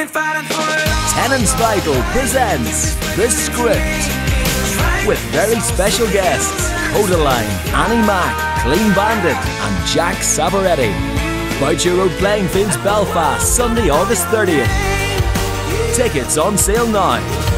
been fighting for Tennent's Vital presents The Script with very special guests Kodaline, Annie Mac, Clean Bandit, and Jack Savoretti. Boucher Road Playing Fields, Belfast, Sunday, August 30th. Tickets on sale now.